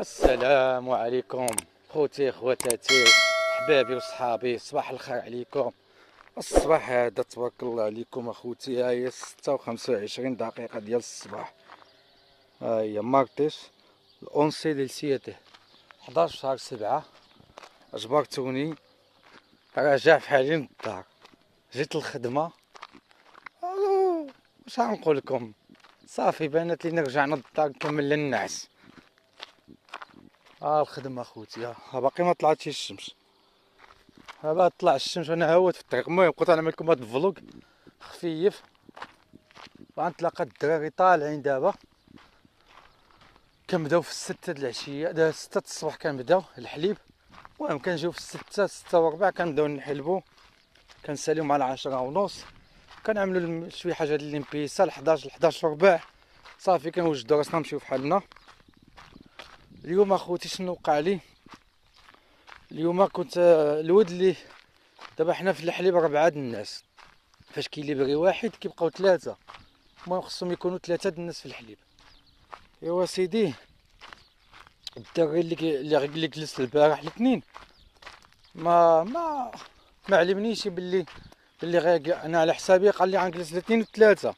السلام عليكم خوتي خواتاتي احبابي وصحابي صباح الخير عليكم. الصباح هذا تبارك الله عليكم أخوتي وخمسة وعشرين دقيقة ديال الصباح. هاهي مارتيش الأونسي ديال سيته حداش شهر سبعة أجبرتوني راجع في حالي للدار جيت الخدمة واش غنقول لكم؟ صافي بانت لي نرجع للدار نكمل النعس ها الخدمة خوتي ها باقي ما طلعتش الشمس. ها بعد طلع الشمس وأنا هوت في الطريق. المهم قلت نعمل لكم هاد الفلوق؟ خفيف. غنتلاقى الدراري طالعين دابا. كنبداو في الستة د العشية دا ستة الصباح كنبداو الحليب. المهم كنجيو في الستة ستة وربع كنبداو نحلبو. كنساليو مع العشرة ونص. كنعملو شوية حاجة د limpieza لحداش لحداش وربع. صافي كنوجدو راسنا نمشيو فحالنا اليوم اخوتي شنو وقع لي؟ اليوم كنت الود اللي دابا حنا في الحليب ربعة د الناس. فاش كيليبري واحد كيبقاو ثلاثة. المهم خصهم يكونوا ثلاثة د الناس في الحليب. ايوا سيدي الدري اللي اللي اللي جلس البارح الاثنين. ما ما ما علمنيش باللي باللي غير أنا على حسابي قال لي غنجلس الاثنين وثلاثة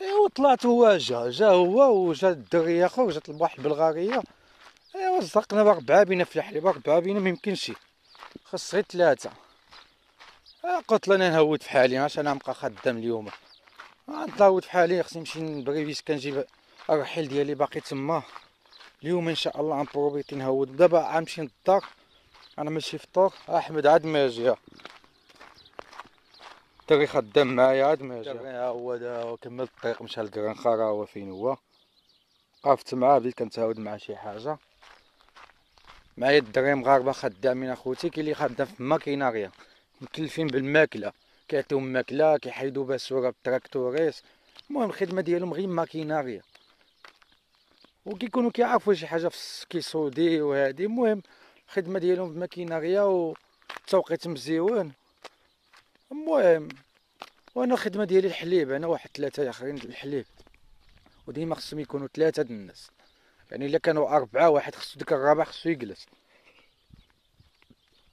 ايوا طلعت هو جا جا هو وجا الدري آخر جات البحر البلغارية. ايوا زقنا بربعة بينا في الحليب بربعة بينا ميمكنش خص غير ثلاثة آه، قلت له أنا نهود في حالي عشان أنا نبقى خدام اليوم؟ آه، نتهود في حالي خصني نمشي نبغي فيش كنجيب الرحيل ديالي باقي تما. اليوم إن شاء الله غنبروفيتي نهود دابا غنمشي للدار. أنا ماشي فطور أحمد عاد ما جا. دري خدام معايا عاد ما جا. ها هو دا كمل الطريق مشى لكرنخارا هو فين هو؟ وقفت معاه بديت كنتهاود مع شي حاجة. معايا الدراري مغاربه خدامين أخوتي كاين اللي خدام في ماكيناريا. مكلفين بالماكلة. كيعطيهم ماكلة كيحيدوا باسوره بالتراكتوريس المهم الخدمة ديالهم غير ماكيناريا. وكيكونوا كيعرفوا شي حاجة في كيصودي وهادي. المهم الخدمة ديالهم بماكيناريا والتوقيت مزيون. المهم وأنا الخدمة ديالي الحليب أنا واحد ثلاثة آخرين الحليب. وديما خصهم يكونوا ثلاثة د الناس. يعني إلا كانوا أربعة واحد خصو ديك الرابع خصو يجلس.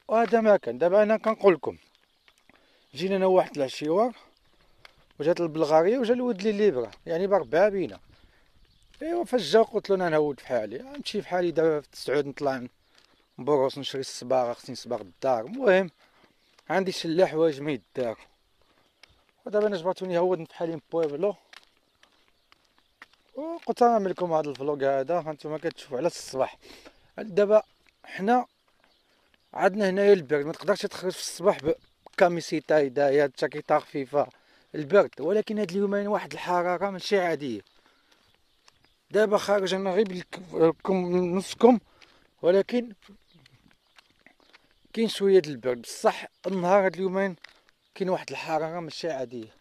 وهذا ما كان. دابا أنا كنقول لكم جينا أنا واحد العشيوار وجات البلغاريه وجا الود لي ليبرا. يعني بربعه بينا. أيوا فاش جا قلت له أنا نهود في حالي نمشي في حالي دابا في تسعود نطلع نبروس نشري الصباغة خصني نصبغ الدار. المهم عندي شي حوايج ما يدار ودابا أنا جبرتوني هود في حالي مبويبلو وقلت نعمل لكم هذا الفلوق هذا هانتوما كتشوفوا على الصباح. دابا حنا عندنا هنايا البرد ما تقدرش تخرج في الصباح ب camiseta يدايا جاكيطه خفيفة البرد. ولكن هاد اليومين واحد الحرارة ماشي عادية. دابا خارج أنا غير لكم نصكم ولكن كاين شوية البرد. بصح النهار هاد اليومين كاين واحد الحرارة ماشي عادية.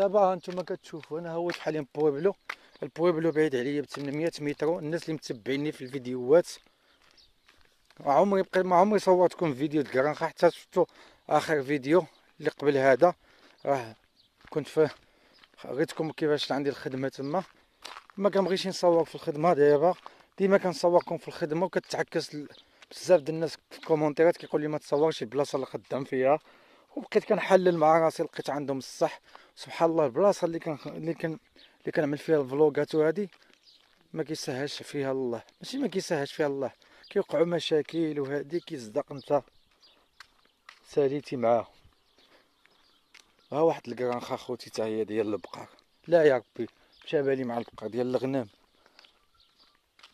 دابا هانتوما كتشوفوا أنا هو حاليا pueblo ال pueblo بعيد عليا ب 800 متر الناس اللي متبعيني في الفيديوهات. عمري بقيت ما عمري صورتكم فيديو د granja حتى شفتو آخر فيديو اللي قبل هذا. راه كنت فيه غيتكم كيفاش عندي الخدمة تما. ما كنبغيش نصور في الخدمة دابا. ديما كنصوركم في الخدمة وكتعكس بزاف ديال الناس في الكومونتيرات كيقول لي ما تصورش البلاصة اللي خدام فيها. وبقيت كنحلل مع راسي لقيت عندهم الصح. سبحان الله البلاصة اللي كان اللي كان اللي كنعمل فيها الفلوغات وهادي ما كيسهلش فيها الله. ماشي ما كيسهلش فيها الله. كيوقعوا مشاكل وهادي كيصدق انت ساليتي معاه ها واحد الكرانخا خوتي حتى هي ديال البقر. لا يا ربي مشى بالي مع البقر ديال الغنم.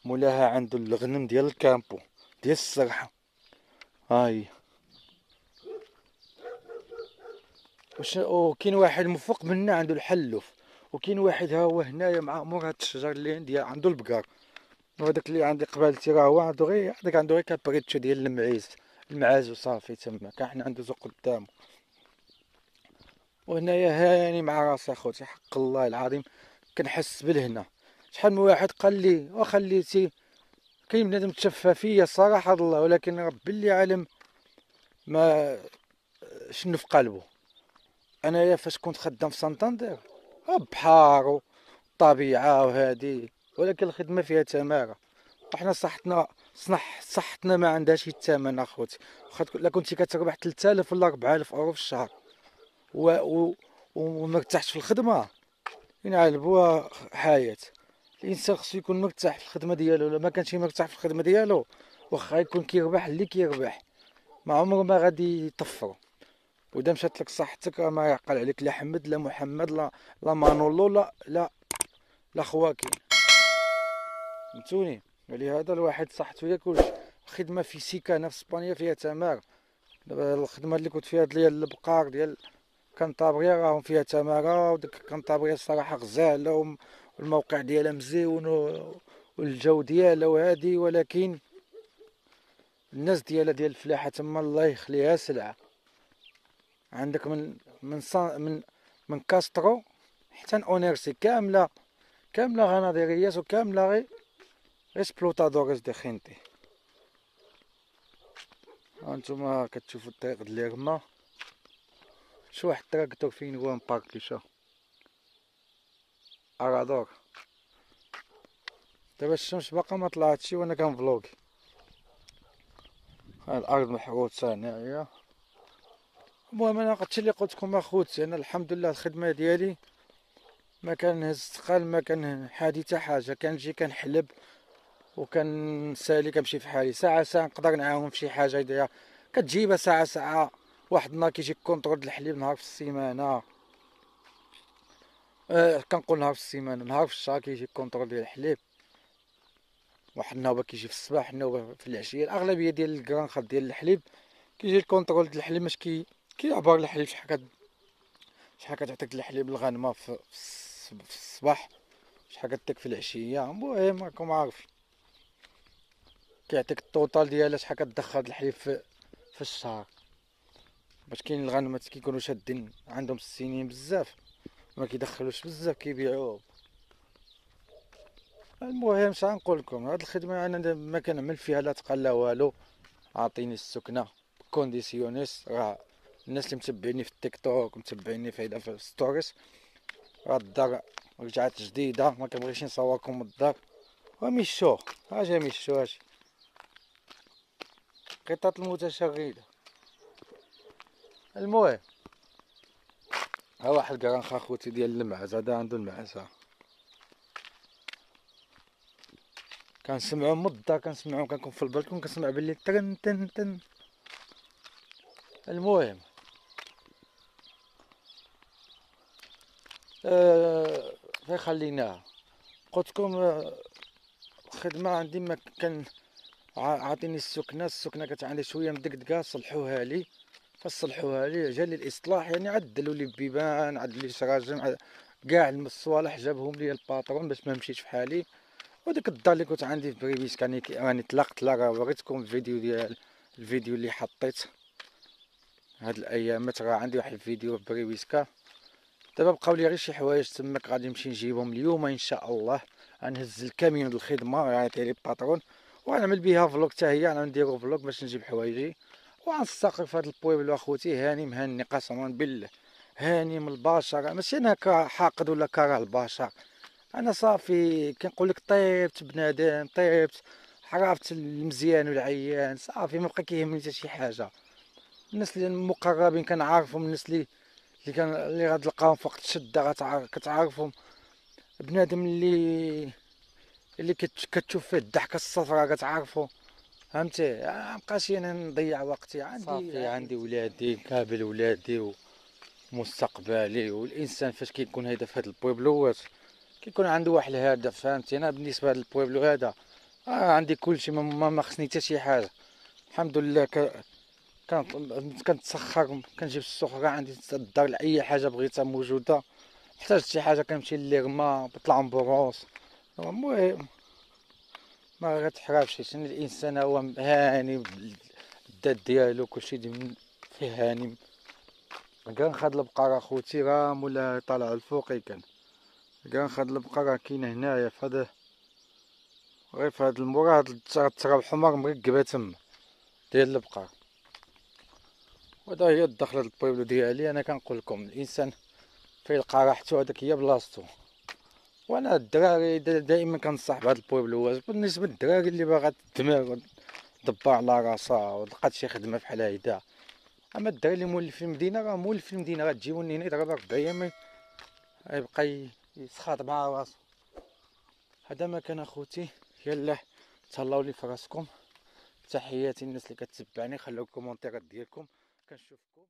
مولاها عنده الغنم ديال الكامبو ديال السرحة. هاي. وش وكاين واحد مفوق منا عنده الحلوف وكاين واحد ها هو هنايا مع مور هاد الشجر اللي عندي عنده البقر. وهداك اللي عندي قبالتي راه هو عنده غير هذاك عنده غير capricho ديال المعيز. المعاز وصافي تما كاع حنا عنده زوق قدامه وهنايا هاني مع راسي اخوتي حق الله العظيم كنحس بالهنا. شحال من واحد قال لي وخليتي كاين بنادم تشفى صراحة الله ولكن ربي اللي عالم ما شنو في قلبه. انايا فاش كنت خدام في سانتاندير بحار وطبيعه وهادي ولكن الخدمة فيها تمارة. وحنا صحتنا صنح صحتنا ما عندهاش الثمن أخوتي. واخا لا كنتي كتربح 3000 ولا 4000 أورو في الشهر. و, و... ومرتاحش في الخدمة. ينعلبوها حياة. الإنسان خصو يكون مرتاح في الخدمة ديالو ولا ما كانش مرتاح في الخدمة ديالو واخا يكون كيربح اللي كيربح. ما عمره ما غادي يطفر وإذا مشات لك صحتك ما يعقل عليك لا حمد لا محمد لا لا مانولو لا لا لا خواكين فهمتوني؟ ولهذا الواحد صحته هي كلشي الخدمة في سيكا في إسبانيا فيها تمار دابا الخدمة اللي كنت فيها ديال البقار ديال كانطابريا راهم فيها تماره وديك كانطابريا الصراحة غزالة والموقع ديالها مزيون والجو ديالها وهادي. ولكن الناس ديالها ديال الفلاحة تما الله يخليها سلعة. عندك من من من من كاسترو حتى أونيرسي كاملة كاملة ganadería ات وكاملة غير explotadores de gente. هانتوما كتشوفو الطريق د ليرما شو واحد التراكتور فين هو مباركي شو؟ arador. دابا الشمس باقا ما طلعتش وأنا كنفلوغي. الأرض محروثة هنايا. المهم أنا قلت اللي قلت لكم اخوتي أنا الحمد لله الخدمة ديالي. ما كان هز ثقال ما كان حادثه حاجة. كنجي كنحلب وكان سالي كنمشي في حالي. ساعة ساعة نقدر نعاون في شي حاجة دايره كتجيبها ساعة ساعة واحد النهار كيجي control الحليب نهار في السيمانة. آه كنقول نهار في السيمانة نهار في الشهر كيجي control ديال الحليب. واحد النوبه كيجي في الصباح النوبه في العشية. الأغلبية ديال ال granja ات ديال الحليب كيجي ال control ديال الحليب باش كي كيعبر الحليب شحال كت شحال كتعطيك الحليب الغنمة في, في الصباح شحال كتعطيك في العشية. المهم راكم عارفين. كيعطيك ال total ديالها شحال كتدخل الحليب في, في الشهر. باش كاين الغنمات كيكونوا شادين عندهم السنين بزاف. ما كيدخلوش بزاف كيبيعوه المهم شنو نقول لكم؟ هاد الخدمة أنا ما كنعمل فيها لا تقال لا والو. عاطيني السكنة condiciones راه الناس اللي متبعيني في التيك توك متبعيني في في stories راه الدار رجعت جديدة ما كنبغيش نصوركم الدار. وميشو اجا ميشو أجي قطة المتشغلة. المهم ها واحد كرانخ خوتي ديال المعز هذا عنده المعز كنسمعو مدة كنسمعو كنكون في البلكون كنسمع بلي ترن تن تن. المهم آه خليناها قلت لكم آه، الخدمة عندي ما كان عاطيني السكنة السكنة كانت عندي شوية مدقدقة صلحوها لي. فصلحوها لي جا لي الإصلاح يعني عدلوا لي البيبان عدلوا لي الشراجم كاع الصوالح جابهم لي ال patron باش ما نمشيش في حالي. وديك الدار اللي كنت عندي في بريبييسكا راني طلقت لا وريتكم الفيديو ديال الفيديو اللي حطيت. هاد الأيامات راه عندي واحد الفيديو في بريبييسكا دابا بقاو لي غير شي حوايج تماك غادي نمشي نجيبهم اليوم ان شاء الله. غنهز ال camión د الخدمة عيط لي ال patron ونعمل بها vlog حتى هي غنديرو vlog باش نجيب حوايجي. وغنستقر في هاد ال pueblo أخوتي هاني مهني قسما بالله هاني من البشر. ماشي أنا حاقد ولا كاره البشر. أنا صافي كنقول لك طيبت بنادم طيبت عرفت المزيان والعيان صافي ما بقى كيهمني حتى شي حاجة. الناس اللي المقربين كنعرفهم الناس اللي اللي كان اللي غتلقاهم في وقت الشده كتعرفهم بنادم اللي اللي كتشوف فيه الضحكه الصفراء كتعرفو. فهمتي؟ مابقاش أنا نضيع وقتي عندي صافي عندي ولادي كابل ولادي ومستقبلي والانسان فاش كيكون هيدا في هاد ال pueblo ات كيكون عنده واحد الهدف فهمتي؟ أنا بالنسبة لهاد ال pueblo هذا آه عندي كلشي ما, ما خصني حتى شي حاجة. الحمد لله ك... كنتسخر كنجيب السخره عندي الدار لأي حاجة بغيتها موجودة. احتاجت شي حاجة كنمشي للرما بطلع مبروس المهم ما غتحرافش شنو الإنسان هو هاني بالذات ديالو كلشي فيه هاني. كنخد البقرة خوتي راه ولا طالع الفوقي كان كنخد البقرة كاينة هنايا في هذا غير في هاد المورا هاد التراب حمر مرقبه تما ديال البقر وهذا هي الدخله ال pueblo ديالي أنا كنقول لكم الإنسان فين يلقى راحتو هذاك هي بلاصتو. وأنا الدراري دا- دائما كنصح بهذا ال pueblo ات بالنسبة للدراري اللي باغا تدمر تدبر على راسها ولقات شي خدمة بحال هيدا. أما الدراري اللي مولف في المدينة راه مولف في المدينة. غتجيو هنا يضرب ربع أيام يبقى يسخاط مع راسو. هذا ما كان أخوتي. يلا تهلاو لي في راسكم. تحياتي الناس اللي كتبعني. خليو الكومونتيرات ديالكم. كنشوفكم.